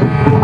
you